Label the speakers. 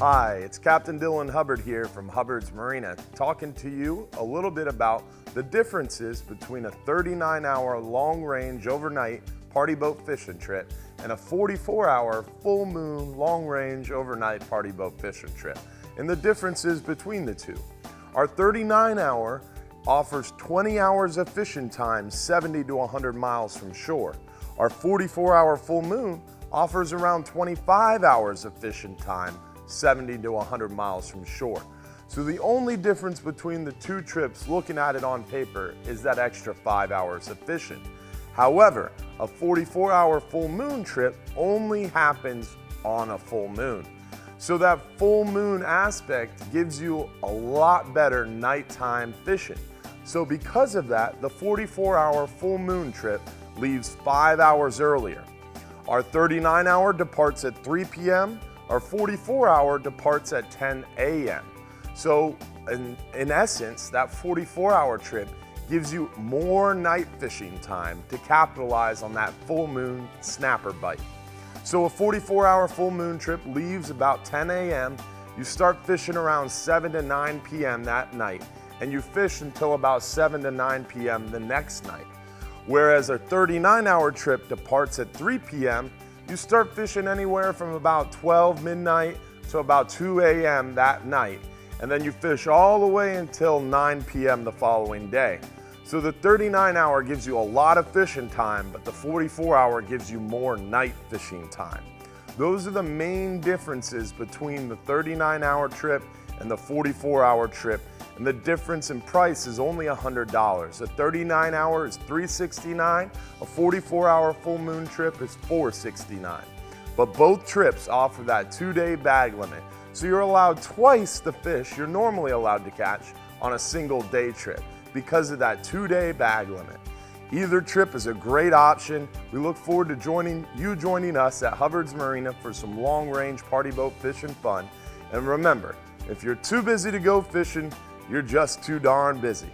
Speaker 1: Hi, it's Captain Dylan Hubbard here from Hubbard's Marina, talking to you a little bit about the differences between a 39 hour long range overnight party boat fishing trip and a 44 hour full moon long range overnight party boat fishing trip and the differences between the two. Our 39 hour offers 20 hours of fishing time 70 to 100 miles from shore. Our 44 hour full moon offers around 25 hours of fishing time 70 to 100 miles from shore. So the only difference between the two trips looking at it on paper is that extra five hours of fishing. However, a 44 hour full moon trip only happens on a full moon. So that full moon aspect gives you a lot better nighttime fishing. So because of that, the 44 hour full moon trip leaves five hours earlier. Our 39 hour departs at 3 p.m. Our 44 hour departs at 10 a.m. So in, in essence, that 44 hour trip gives you more night fishing time to capitalize on that full moon snapper bite. So a 44 hour full moon trip leaves about 10 a.m. You start fishing around 7 to 9 p.m. that night and you fish until about 7 to 9 p.m. the next night. Whereas a 39 hour trip departs at 3 p.m. You start fishing anywhere from about 12 midnight to about 2 a.m. that night, and then you fish all the way until 9 p.m. the following day. So the 39 hour gives you a lot of fishing time, but the 44 hour gives you more night fishing time. Those are the main differences between the 39 hour trip and the 44 hour trip and the difference in price is only $100. A 39 hour is 369, a 44 hour full moon trip is 469. But both trips offer that two day bag limit, so you're allowed twice the fish you're normally allowed to catch on a single day trip because of that two day bag limit. Either trip is a great option. We look forward to joining you joining us at Hubbard's Marina for some long range party boat fishing fun. And remember, if you're too busy to go fishing, you're just too darn busy.